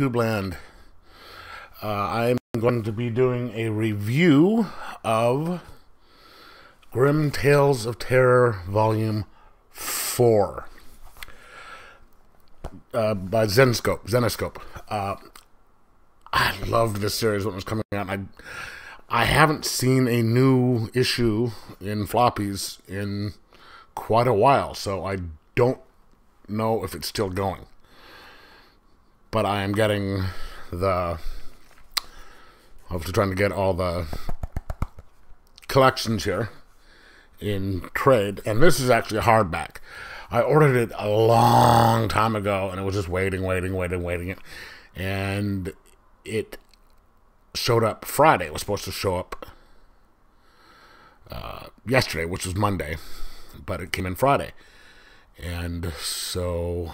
YouTube land. Uh, I'm going to be doing a review of Grimm Tales of Terror Volume 4 uh, by Zenscope. Zenescope. Uh, I loved this series when it was coming out. I I haven't seen a new issue in floppies in quite a while, so I don't know if it's still going. But I am getting the. Hopefully, trying to get all the collections here in trade, and this is actually a hardback. I ordered it a long time ago, and it was just waiting, waiting, waiting, waiting, and it showed up Friday. It was supposed to show up uh, yesterday, which was Monday, but it came in Friday. And so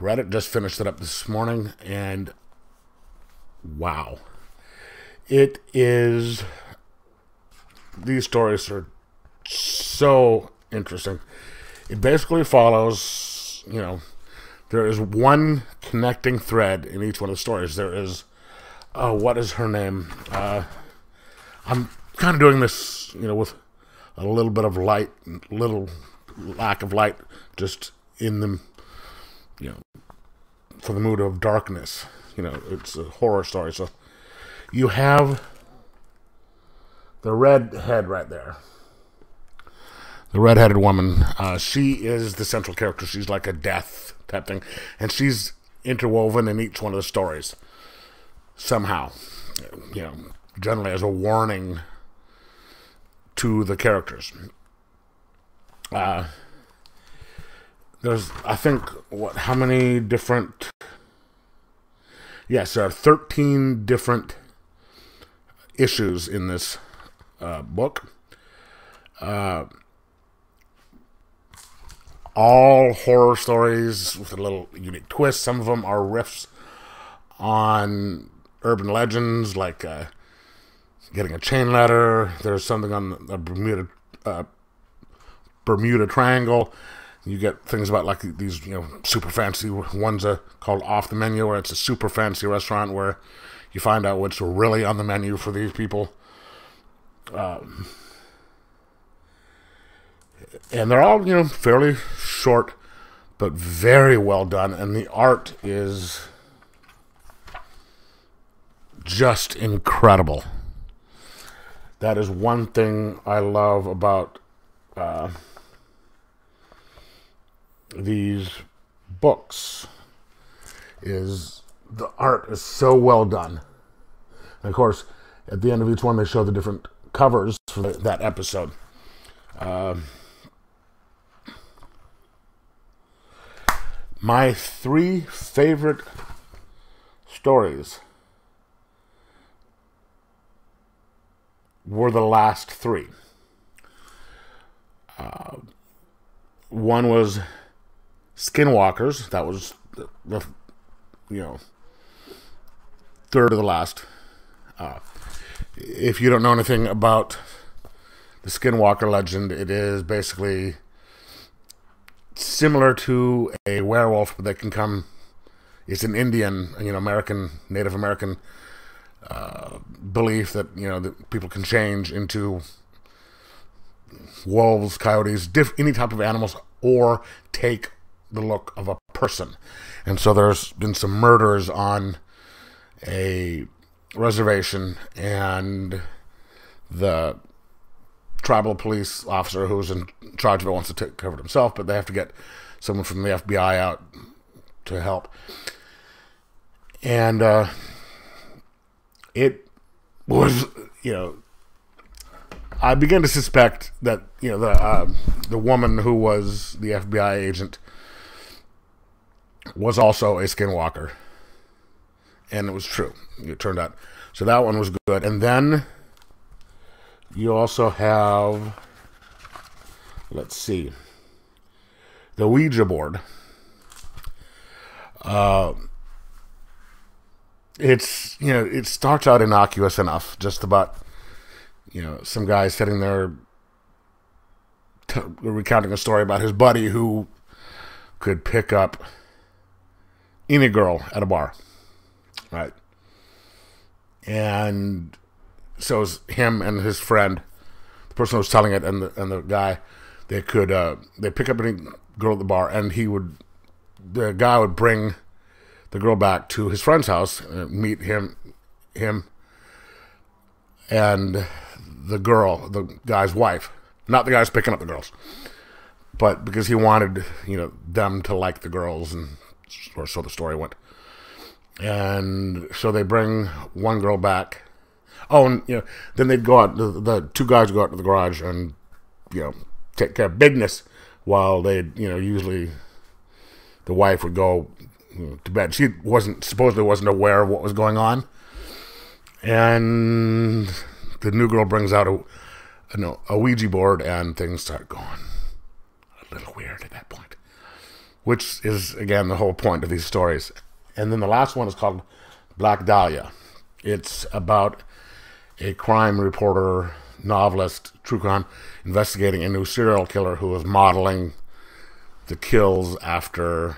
read it, just finished it up this morning, and wow. It is. These stories are so interesting. It basically follows, you know, there is one connecting thread in each one of the stories. There is, uh, what is her name? Uh, I'm kind of doing this, you know, with a little bit of light, little lack of light, just in the, you know, for the mood of darkness. You know, it's a horror story. So you have the red head right there. The redheaded woman. Uh, she is the central character. She's like a death type thing, and she's interwoven in each one of the stories somehow. You know, generally as a warning to the characters. Uh, there's, I think, what? How many different? Yes, there are thirteen different issues in this uh, book. Uh, all horror stories with a little unique twist. Some of them are riffs on urban legends, like uh, getting a chain letter There's something on the Bermuda uh, Bermuda Triangle. You get things about like these, you know, super fancy ones uh, called off the menu, where it's a super fancy restaurant where you find out what's really on the menu for these people. Um, and they're all you know fairly short, but very well done, and the art is just incredible. That is one thing I love about uh, these books is the art is so well done. And of course, at the end of each one, they show the different covers for that episode. Uh, My three favorite stories were the last three. Uh, one was Skinwalkers. That was the, the, you know third of the last. Uh, if you don't know anything about the Skinwalker legend, it is basically similar to a werewolf, they can come. It's an Indian, you know, American, Native American uh, belief that you know that people can change into wolves, coyotes, any type of animals, or take the look of a person. And so there's been some murders on a reservation, and the tribal police officer who's in charge of it wants to take care of it himself, but they have to get someone from the FBI out to help. And uh, it was, you know, I began to suspect that you know the uh, the woman who was the FBI agent was also a skinwalker, and it was true. It turned out. So that one was good, and then you also have, let's see, the Ouija board. Uh, it's, you know, it starts out innocuous enough, just about, you know, some guy sitting there t- recounting a story about his buddy who could pick up any girl at a bar, right? And so it's him and his friend, the person who was telling it, and the and the guy, they could uh, they pick up any girl at the bar, and he would, the guy would bring the girl back to his friend's house, uh, meet him, him, and the girl, the guy's wife, not the guy's picking up the girls, but because he wanted, you know, them to like the girls, and or so the story went. And so they bring one girl back. Oh, and you know, then they'd go out. The, the two guys go out to the garage and you know take care of business while they, you know, usually the wife would go you know, to bed. She wasn't supposedly wasn't aware of what was going on, and the new girl brings out a, a, a Ouija board, and things start going a little weird at that point, which is again the whole point of these stories. And then the last one is called Black Dahlia. It's about a crime reporter, novelist, true crime, investigating a new serial killer who is modeling the kills after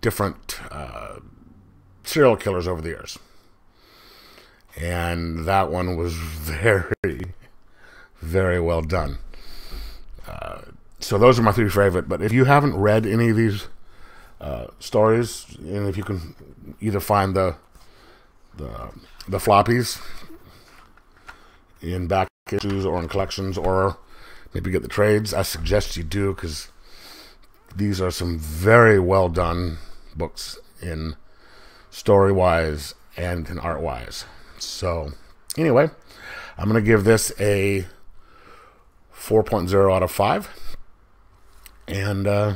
different uh, serial killers over the years. And that one was very, very well done. Uh, so those are my three favorite. But if you haven't read any of these uh, stories, and if you can either find the the the floppies in back issues or in collections, or maybe get the trades, I suggest you do because these are some very well done books in story wise and in art wise. So, anyway, I'm going to give this a 4.0 out of 5. And uh,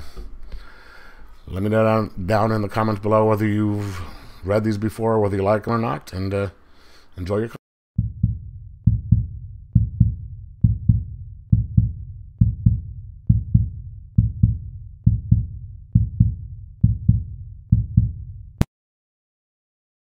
let me know down, down in the comments below whether you've read these before, whether you like them or not, and uh, enjoy your